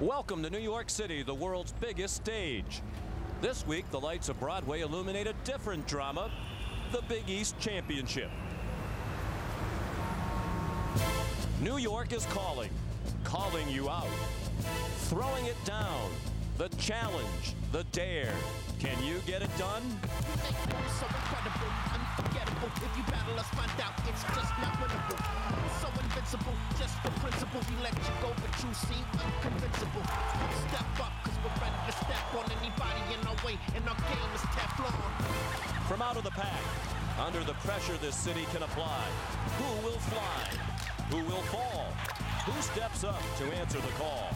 Welcome to New York City, the world's biggest stage. This week, the lights of Broadway illuminate a different drama, the Big East Championship. New York is calling, calling you out, throwing it down, the challenge, the dare. Can you get it done? You seem unconvincible. Step up, cause we're ready to step on anybody in our way, and our game is Teflon. From out of the pack, under the pressure this city can apply, who will fly? Who will fall? Who steps up to answer the call?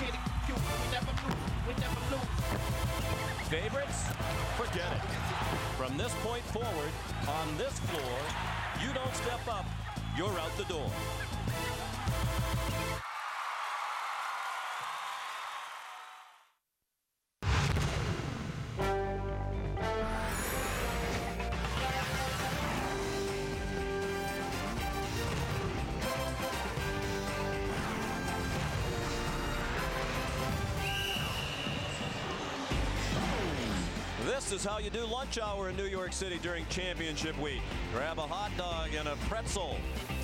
Please don't get it. You, we never lose, we never lose. Favorites? Forget it. From this point forward, on this floor, you don't step up, you're out the door. This is how you do lunch hour in New York City during championship week. Grab a hot dog and a pretzel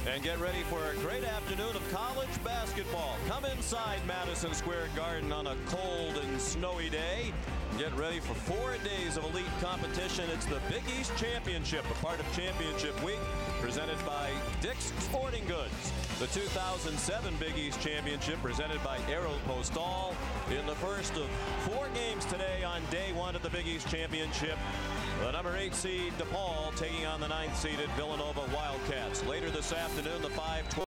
and get ready for a great afternoon of college basketball. Come inside Madison Square Garden on a cold and snowy day. Get ready for four days of elite competition. It's the Big East Championship, a part of Championship Week, presented by Dick's. The 2007 Big East Championship presented by Aeropostale in the first of four games today on day one of the Big East Championship. The number eight seed DePaul taking on the ninth seeded Villanova Wildcats. Later this afternoon, the 5